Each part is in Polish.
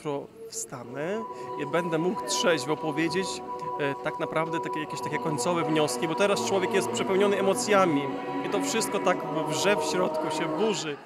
jutro wstanę i będę mógł trzeźwo powiedzieć e, tak naprawdę takie, jakieś takie końcowe wnioski, bo teraz człowiek jest przepełniony emocjami i to wszystko tak wrze w środku, się burzy.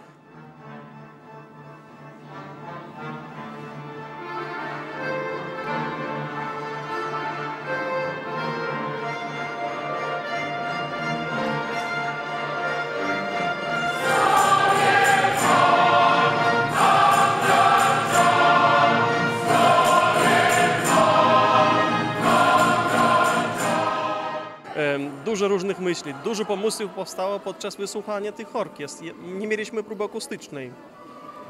Dużo różnych myśli, dużo pomysłów powstało podczas wysłuchania tych orkiestr. Nie mieliśmy próby akustycznej.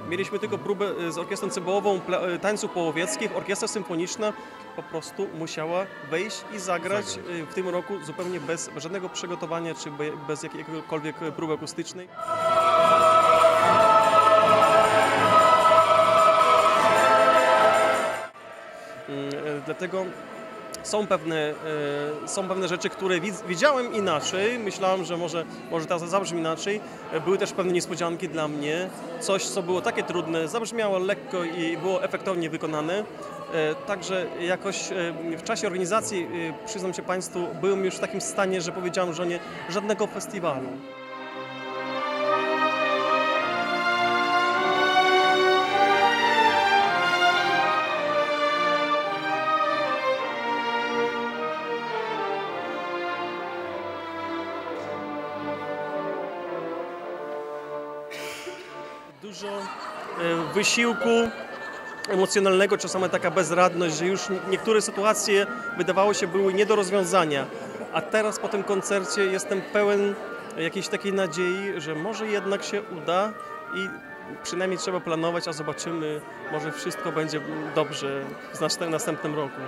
Mieliśmy tylko próbę e, z orkiestrą pla- e, tańców połowieckich. Orkiestra symfoniczna po prostu musiała wejść i zagrać e, w tym roku zupełnie bez żadnego przygotowania czy be- bez jakiejkolwiek próby akustycznej. Mm, Dlatego są pewne, e, są pewne rzeczy, które widz- widziałem inaczej. Myślałem, że może, może teraz zabrzmi inaczej. E, Były też pewne niespodzianki dla mnie. Coś, co było takie trudne, zabrzmiało lekko i było efektownie wykonane. E, Także jakoś w czasie organizacji, przyznam się Państwu, byłem już w takim stanie, że powiedziałem żonie żadnego festiwalu. dużo e, wysiłku emocjonalnego, czasami taka bezradność, że już niektóre sytuacje wydawało się były nie do rozwiązania. A teraz po tym koncercie jestem pełen jakiejś takiej nadziei, że może jednak się uda i przynajmniej trzeba planować, a zobaczymy, może wszystko będzie dobrze w następnym roku.